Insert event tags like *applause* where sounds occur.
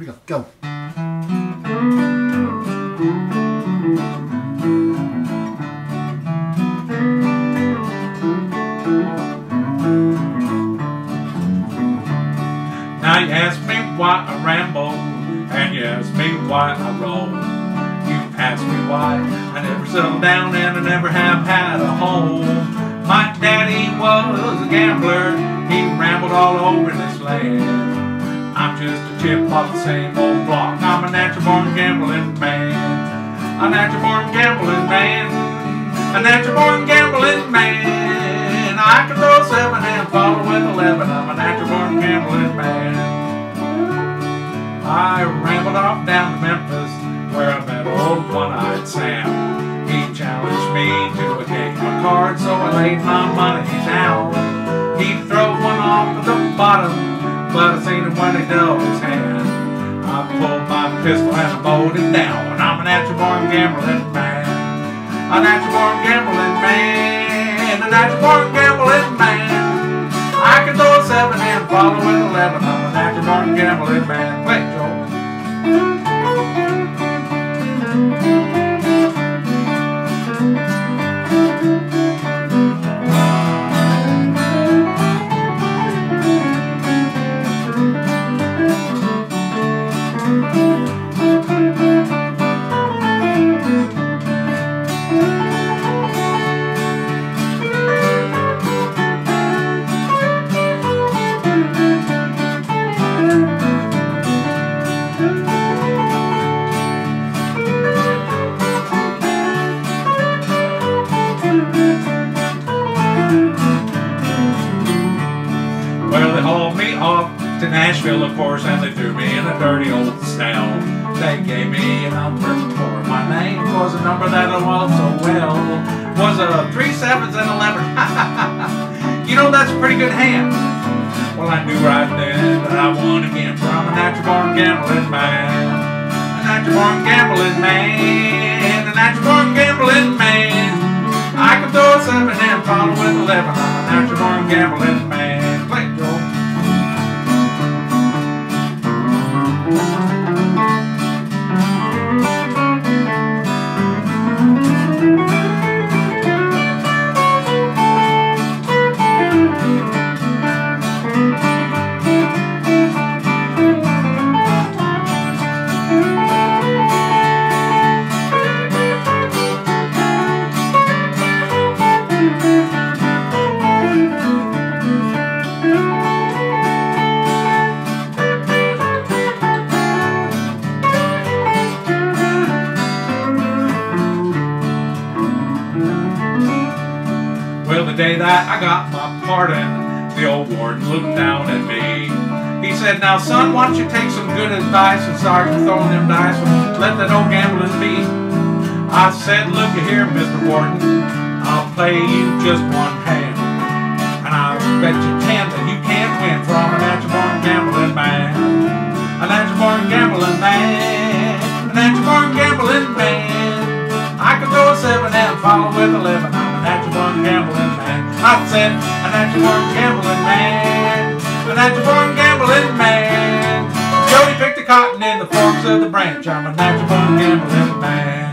we go. Go. Now you ask me why I ramble, and you ask me why I roll. You ask me why I never settled down and I never have had a home. My daddy was a gambler, he rambled all over this land. I'm just a chip off the same old block, I'm a natural born gambling man. A natural born gambling man, a natural born gambling man. I can throw seven and follow with eleven, I'm a natural born gambling man. I rambled off down to Memphis where I met old one-eyed Sam. He challenged me to a game of cards, so I laid my money down. He'd throw one off at the bottom, but I seen him when he dealt his hand. I pulled my pistol and I mowed it down. I'm a natural born gambling man. A natural born gambling man. A natural born gambling man. I can throw a seven and follow with eleven. I'm a natural born gambling man. Wait, Joel. Off to Nashville, of course, and they threw me in a dirty old cell. They gave me a number for my name was a number that I loved so well. Was a three sevens and eleven. *laughs* you know that's a pretty good hand. Well, I knew right then that I won again from a natural born gambling man. A natural born gambling man. A natural born gambling man. I can throw a seven and follow with eleven. I'm a natural born gambling man. Day that I got my pardon, the old warden looked down at me. He said, Now, son, why don't you take some good advice and start throwing them dice and let that old gambling be? I said, Look here, Mr. Warden, I'll play you just one hand. And I'll bet you ten that you can't win, for I'm a natural born gambling man. A natural born gambling man. A natural born gambling man. I can throw a seven and follow with eleven. I'm a natural born gambling. I said a natural gambling man. A natural gambling man. Jody picked the cotton in the forks of the branch. I'm a natural born gambling